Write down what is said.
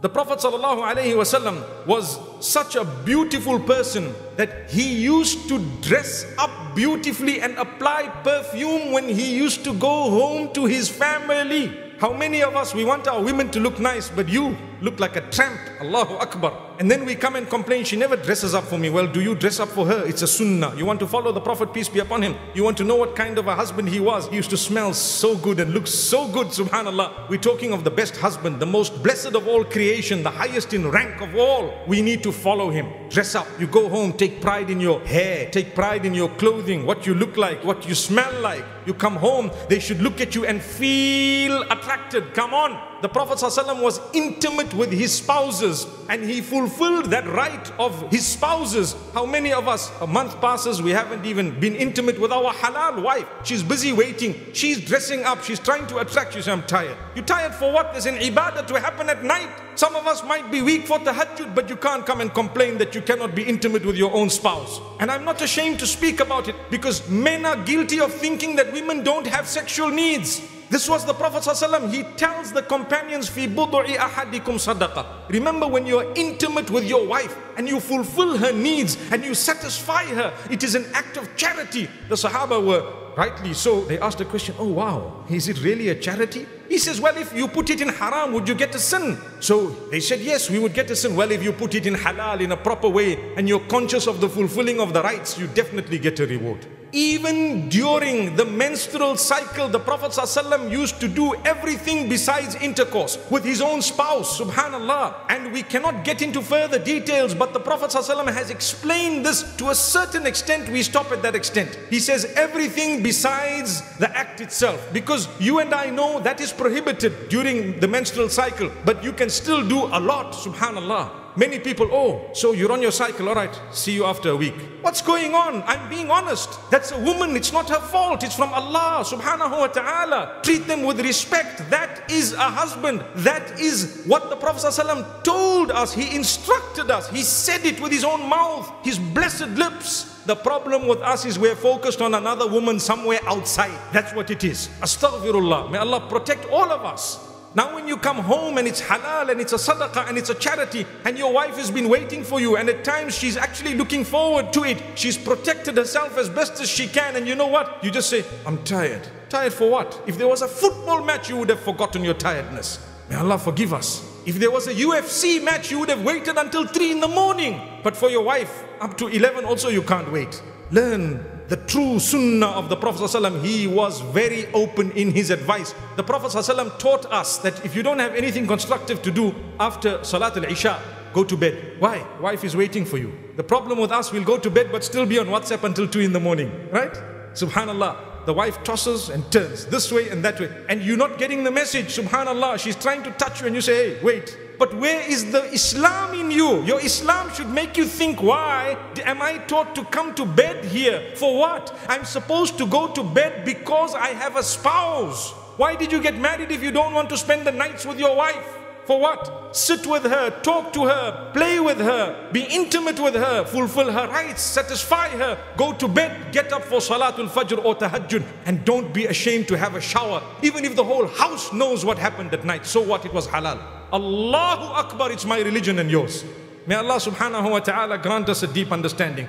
The Prophet ﷺ was such a beautiful person that he used to dress up beautifully and apply perfume when he used to go home to his family. How many of us, we want our women to look nice, but you look like a tramp. Allahu Akbar. And then we come and complain, she never dresses up for me. Well, do you dress up for her? It's a sunnah. You want to follow the Prophet, peace be upon him. You want to know what kind of a husband he was. He used to smell so good and look so good, subhanAllah. We're talking of the best husband, the most blessed of all creation, the highest in rank of all. We need to follow him. Dress up. You go home, take pride in your hair, take pride in your clothing, what you look like, what you smell like. You come home, they should look at you and feel attracted. Come on. The Prophet ﷺ was intimate with his spouses and he fulfilled that right of his spouses. How many of us, a month passes, we haven't even been intimate with our halal wife. She's busy waiting. She's dressing up. She's trying to attract you. Say, I'm tired. You tired for what? There's an ibadah to happen at night. Some of us might be weak for tahajjud, but you can't come and complain that you cannot be intimate with your own spouse. And I'm not ashamed to speak about it because men are guilty of thinking that women don't have sexual needs. This was the Prophet ﷺ. He tells the companions, "Fi ahadikum sadaqah." Remember, when you are intimate with your wife and you fulfill her needs and you satisfy her, it is an act of charity. The Sahaba were rightly so. They asked the question, "Oh wow, is it really a charity?" He says, "Well, if you put it in haram, would you get a sin?" So they said, "Yes, we would get a sin." Well, if you put it in halal in a proper way and you're conscious of the fulfilling of the rights, you definitely get a reward. Even during the menstrual cycle, the Prophet ﷺ used to do everything besides intercourse with his own spouse, subhanallah. And we cannot get into further details, but the Prophet ﷺ has explained this to a certain extent. We stop at that extent. He says everything besides the act itself, because you and I know that is prohibited during the menstrual cycle, but you can still do a lot, subhanallah. Many people, oh, so you're on your cycle, all right, see you after a week. What's going on? I'm being honest. That's a woman, it's not her fault, it's from Allah subhanahu wa ta'ala. Treat them with respect. That is a husband. That is what the Prophet ﷺ told us. He instructed us. He said it with his own mouth, his blessed lips. The problem with us is we're focused on another woman somewhere outside. That's what it is. Astaghfirullah. May Allah protect all of us. Now when you come home and it's halal and it's a sadaqah and it's a charity and your wife has been waiting for you and at times she's actually looking forward to it. She's protected herself as best as she can and you know what? You just say, I'm tired. Tired for what? If there was a football match, you would have forgotten your tiredness. May Allah forgive us. If there was a UFC match, you would have waited until 3 in the morning. But for your wife, up to 11 also you can't wait. Learn the true sunnah of the Prophet ﷺ, he was very open in his advice. The Prophet ﷺ taught us that if you don't have anything constructive to do after Salat al-Isha, go to bed. Why? Wife is waiting for you. The problem with us, we'll go to bed but still be on WhatsApp until 2 in the morning. Right? Subhanallah. The wife tosses and turns this way and that way. And you're not getting the message. Subhanallah. She's trying to touch you and you say, hey, wait. But where is the Islam in you? Your Islam should make you think, why am I taught to come to bed here? For what? I'm supposed to go to bed because I have a spouse. Why did you get married if you don't want to spend the nights with your wife? For what? Sit with her, talk to her, play with her, be intimate with her, fulfill her rights, satisfy her, go to bed, get up for Salatul Fajr or Tahajjud, and don't be ashamed to have a shower. Even if the whole house knows what happened that night, so what? It was halal. Allahu Akbar, it's my religion and yours. May Allah subhanahu wa ta'ala grant us a deep understanding.